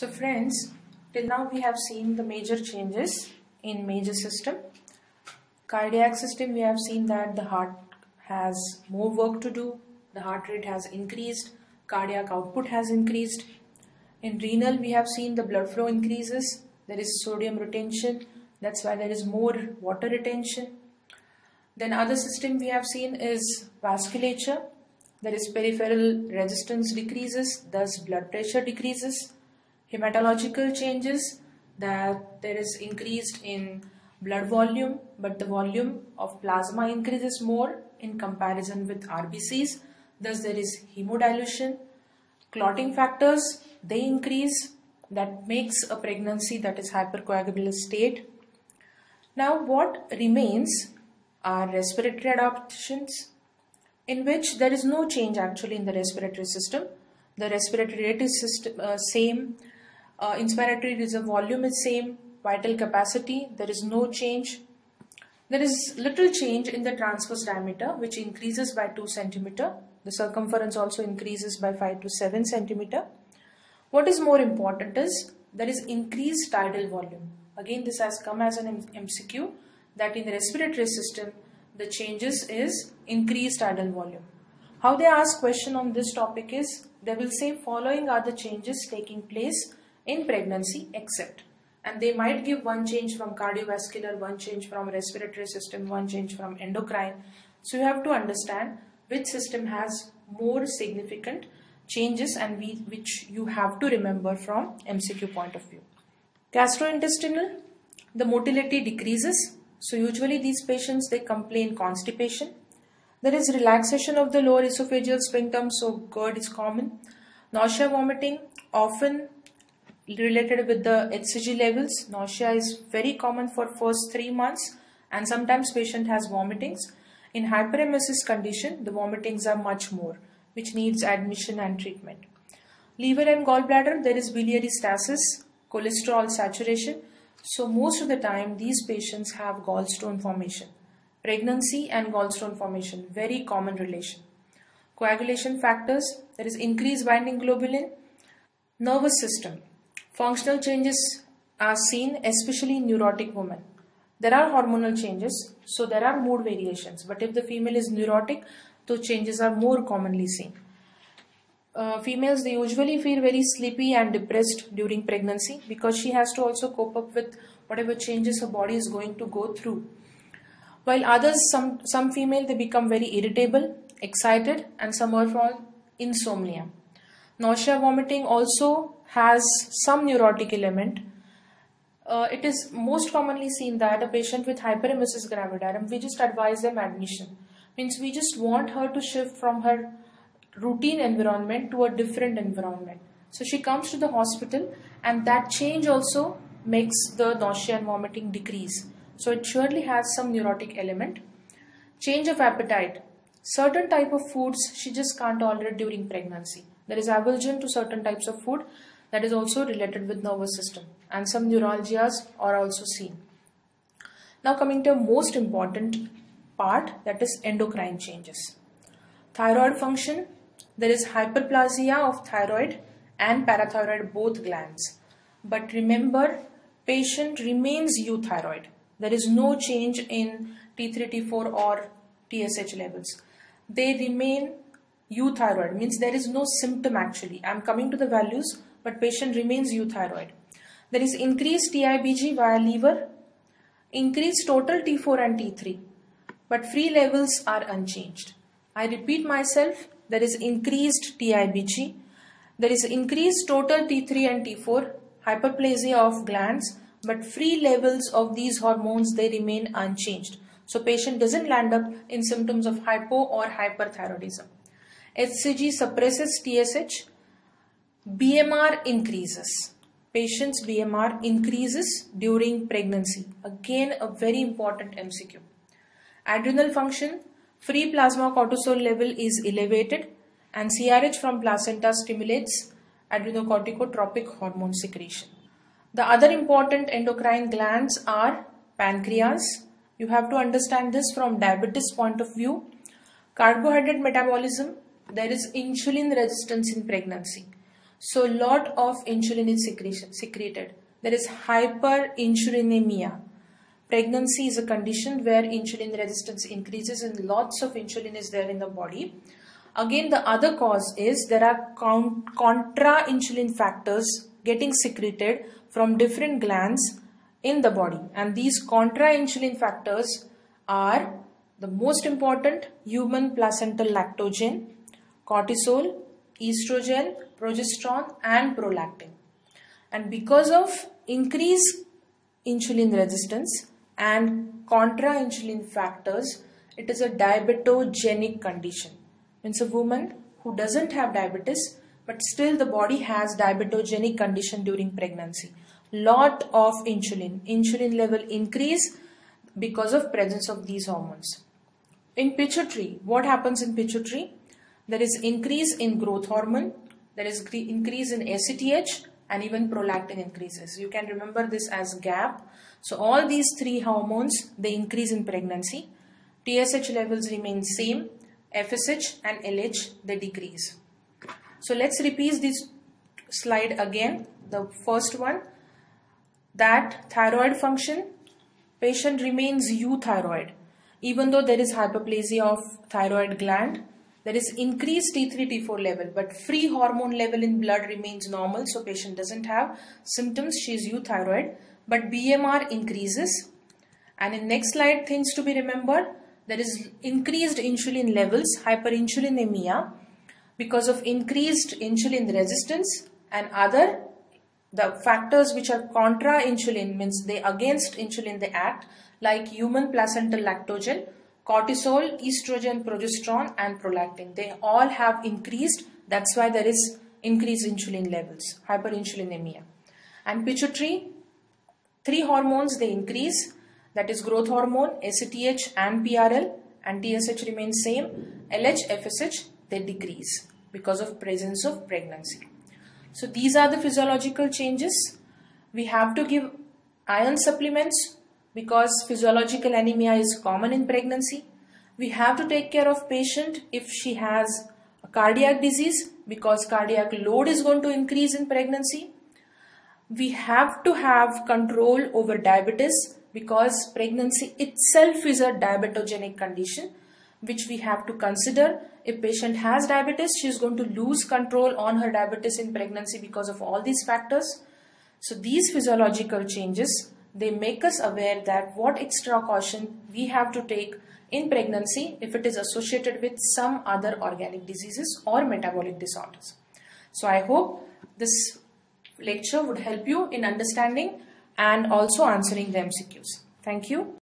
So friends, till now we have seen the major changes in major system. Cardiac system, we have seen that the heart has more work to do, the heart rate has increased, cardiac output has increased. In renal, we have seen the blood flow increases, there is sodium retention, that's why there is more water retention. Then other system we have seen is vasculature, there is peripheral resistance decreases, thus blood pressure decreases. Hematological changes, that there is increased in blood volume, but the volume of plasma increases more in comparison with RBCs. Thus there is hemodilution. Clotting factors, they increase. That makes a pregnancy that is hypercoagulable state. Now what remains are respiratory adaptations in which there is no change actually in the respiratory system. The respiratory rate is system, uh, same, uh, inspiratory reserve volume is same, vital capacity, there is no change. There is little change in the transverse diameter which increases by 2 centimeter. The circumference also increases by 5 to 7 centimeter. What is more important is there is increased tidal volume. Again this has come as an MCQ that in the respiratory system the changes is increased tidal volume. How they ask question on this topic is they will say following are the changes taking place in pregnancy except and they might give one change from cardiovascular, one change from respiratory system, one change from endocrine. So you have to understand which system has more significant changes and we, which you have to remember from MCQ point of view. Gastrointestinal, the motility decreases. So usually these patients, they complain constipation. There is relaxation of the lower esophageal sphincter, so GERD is common. Nausea, vomiting, often related with the HCG levels. Nausea is very common for first three months and sometimes patient has vomitings. In hyperemesis condition, the vomitings are much more, which needs admission and treatment. Liver and gallbladder, there is biliary stasis, cholesterol saturation. So most of the time, these patients have gallstone formation. Pregnancy and gallstone formation, very common relation. Coagulation factors, there is increased binding globulin. Nervous system, Functional changes are seen especially in neurotic women. There are hormonal changes, so there are mood variations. But if the female is neurotic, those changes are more commonly seen. Uh, females they usually feel very sleepy and depressed during pregnancy because she has to also cope up with whatever changes her body is going to go through while others some some female they become very irritable excited and some are from insomnia nausea vomiting also has some neurotic element, uh, it is most commonly seen that a patient with hyperemesis gravidarum, we just advise them admission. Means we just want her to shift from her routine environment to a different environment. So she comes to the hospital and that change also makes the nausea and vomiting decrease. So it surely has some neurotic element. Change of appetite. Certain type of foods she just can't tolerate during pregnancy. There is aversion to certain types of food that is also related with nervous system and some neuralgias are also seen. Now coming to most important part that is endocrine changes. Thyroid function, there is hyperplasia of thyroid and parathyroid both glands. But remember, patient remains euthyroid. There is no change in T3, T4 or TSH levels. They remain euthyroid, means there is no symptom actually. I am coming to the values but patient remains euthyroid. There is increased TIBG via liver, increased total T4 and T3, but free levels are unchanged. I repeat myself, there is increased TIBG, there is increased total T3 and T4, hyperplasia of glands, but free levels of these hormones, they remain unchanged. So patient doesn't land up in symptoms of hypo or hyperthyroidism. HCG suppresses TSH, BMR increases. Patient's BMR increases during pregnancy. Again, a very important MCQ. Adrenal function, free plasma cortisol level is elevated and CRH from placenta stimulates adrenocorticotropic hormone secretion. The other important endocrine glands are pancreas. You have to understand this from diabetes point of view. Carbohydrate metabolism, there is insulin resistance in pregnancy. So lot of insulin is secreted. There is hyperinsulinemia. Pregnancy is a condition where insulin resistance increases and lots of insulin is there in the body. Again, the other cause is there are contra-insulin factors getting secreted from different glands in the body. And these contra-insulin factors are the most important human placental lactogen, cortisol, estrogen, progesterone and prolactin. And because of increased insulin resistance and contra-insulin factors, it is a diabetogenic condition. Means a woman who doesn't have diabetes but still the body has diabetogenic condition during pregnancy. Lot of insulin, insulin level increase because of presence of these hormones. In pituitary, what happens in pituitary? There is increase in growth hormone, there is increase in ACTH and even prolactin increases. You can remember this as GAP. So all these three hormones, they increase in pregnancy. TSH levels remain same. FSH and LH, they decrease. So let's repeat this slide again. The first one, that thyroid function, patient remains euthyroid. Even though there is hyperplasia of thyroid gland, there is increased T3, T4 level, but free hormone level in blood remains normal, so patient doesn't have symptoms. She is euthyroid, but BMR increases. And in next slide, things to be remembered, there is increased insulin levels, hyperinsulinemia, because of increased insulin resistance and other the factors which are contra insulin means they against insulin they act like human placental lactogen cortisol, estrogen, progesterone and prolactin. They all have increased. That's why there is increased insulin levels, hyperinsulinemia. And pituitary, three hormones they increase. That is growth hormone, ACTH and PRL and TSH remains same. LH, FSH they decrease because of presence of pregnancy. So these are the physiological changes. We have to give iron supplements because physiological anemia is common in pregnancy. We have to take care of patient if she has a cardiac disease because cardiac load is going to increase in pregnancy. We have to have control over diabetes because pregnancy itself is a diabetogenic condition which we have to consider. If patient has diabetes, she is going to lose control on her diabetes in pregnancy because of all these factors. So these physiological changes they make us aware that what extra caution we have to take in pregnancy if it is associated with some other organic diseases or metabolic disorders. So I hope this lecture would help you in understanding and also answering the MCQs. Thank you.